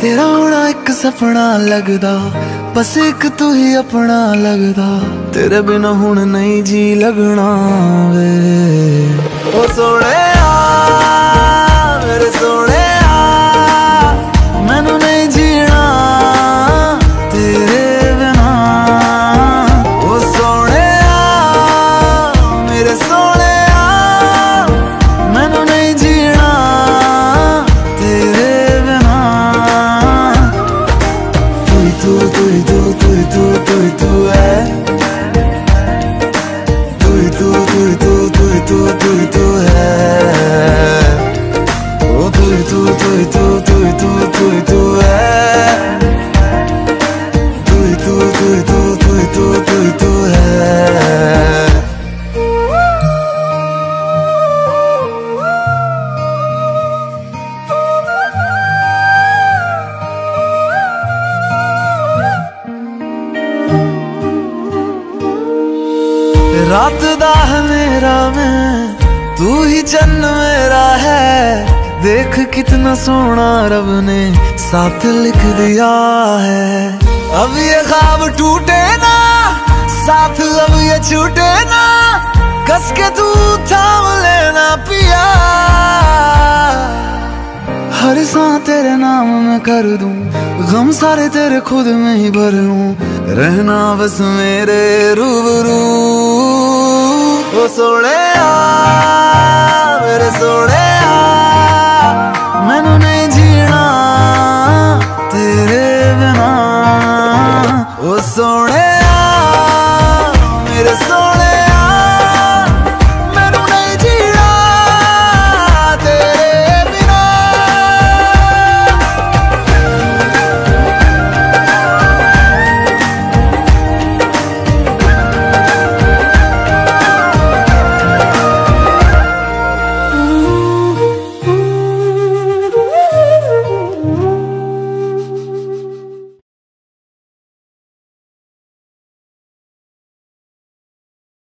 ਤੇਰਾ ਹੋਣਾ ਇੱਕ ਸੁਪਨਾ ਲੱਗਦਾ, ਬਸ ਇੱਕ ਤੂੰ ਹੀ ਆਪਣਾ ਲੱਗਦਾ। ਤੇਰੇ ਬਿਨਾ ਹੁਣ ਨਹੀਂ ਜੀ ਲੱਗਣਾ ਵੇ। ਓ ਸੋਹਣਿਆ रात दा है मेरा मैं तू ही चन्न मेरा है देख कितना सोना रब ने साथ लिख दिया है अब ये ख्वाब टूटे ना साथ अब ये छूटे ना कस के तू थाम लेना पिया हर सांस तेरे नाम में कर दूं गम सारे तेरे खुद में ही भर लूं रहना बस मेरे रूबरू ਓ ਸੋਹਣਿਆ ਮੇਰੇ ਸੋਹਣਿਆ ਮੈਨੂੰ ਨਹੀਂ ਜੀਣਾ ਤੇਰੇ ਬਿਨਾ। ਓ ਸੋਹਣਿਆ